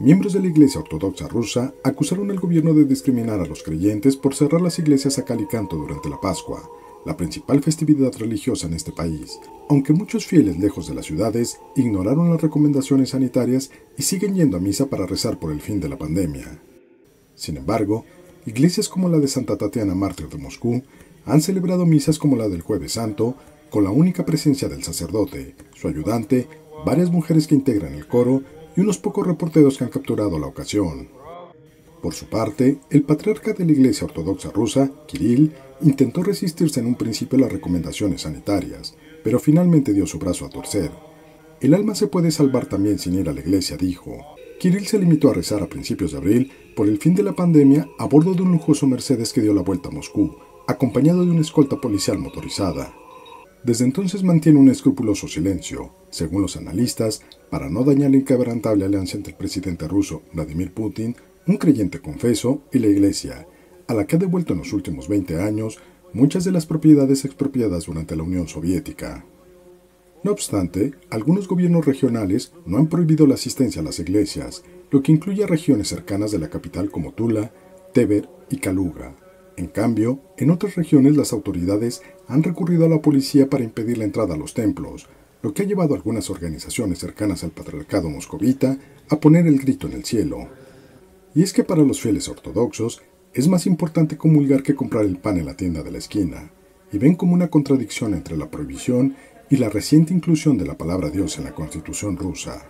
Miembros de la Iglesia Ortodoxa rusa acusaron al gobierno de discriminar a los creyentes por cerrar las iglesias a cal y canto durante la Pascua, la principal festividad religiosa en este país, aunque muchos fieles lejos de las ciudades ignoraron las recomendaciones sanitarias y siguen yendo a misa para rezar por el fin de la pandemia. Sin embargo, iglesias como la de Santa Tatiana Mártir de Moscú han celebrado misas como la del Jueves Santo, con la única presencia del sacerdote, su ayudante, varias mujeres que integran el coro y unos pocos reporteros que han capturado la ocasión. Por su parte, el patriarca de la Iglesia Ortodoxa rusa, Kirill, intentó resistirse en un principio a las recomendaciones sanitarias, pero finalmente dio su brazo a torcer. El alma se puede salvar también sin ir a la iglesia, dijo. Kirill se limitó a rezar a principios de abril por el fin de la pandemia a bordo de un lujoso Mercedes que dio la vuelta a Moscú, acompañado de una escolta policial motorizada. Desde entonces mantiene un escrupuloso silencio, según los analistas, para no dañar la inquebrantable alianza entre el presidente ruso Vladimir Putin, un creyente confeso, y la Iglesia, a la que ha devuelto en los últimos 20 años muchas de las propiedades expropiadas durante la Unión Soviética. No obstante, algunos gobiernos regionales no han prohibido la asistencia a las iglesias, lo que incluye a regiones cercanas de la capital como Tula, Tver y Kaluga, en cambio, en otras regiones las autoridades han recurrido a la policía para impedir la entrada a los templos, lo que ha llevado a algunas organizaciones cercanas al patriarcado moscovita a poner el grito en el cielo. Y es que para los fieles ortodoxos es más importante comulgar que comprar el pan en la tienda de la esquina, y ven como una contradicción entre la prohibición y la reciente inclusión de la palabra Dios en la constitución rusa.